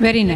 Very nice.